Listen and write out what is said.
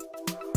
you